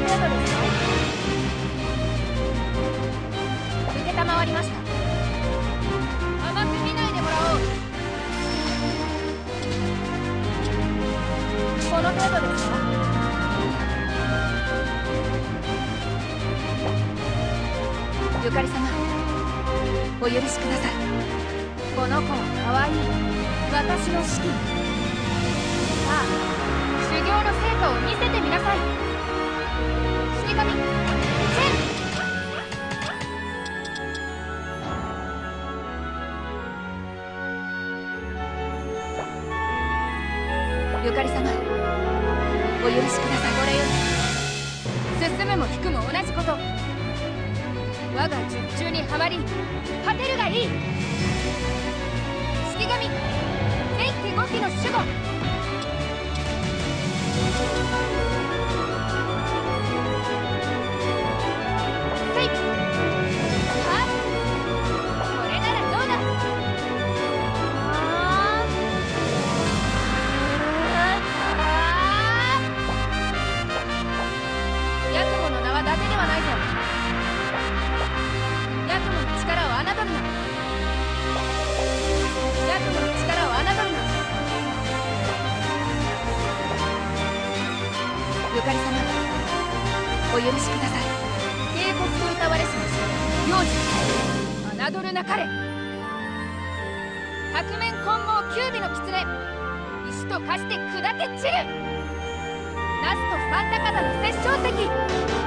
メートですね承りました甘く見ないでもらおうこの程度ですかゆかり様お許しくださいこの子は可愛い私の資金さあ修行の成果を見せてみなさい。ゆかり様お許しください。これよ進むも引くも同じこと。我が術中にはまり果てるがいい。式神はないぞヤクモの力を侮るなヤクモの力を侮るなゆかり様お許しください帝国と歌われしの幼児侮るなかれ白面混合九尾の狐石と化して砕け散るナスとファンタカダの殺生石